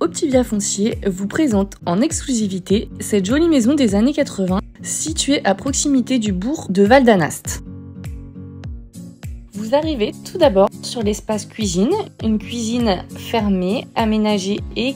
Optivia Foncier vous présente en exclusivité cette jolie maison des années 80 située à proximité du bourg de Val d'Anast. Vous arrivez tout d'abord sur l'espace cuisine, une cuisine fermée, aménagée et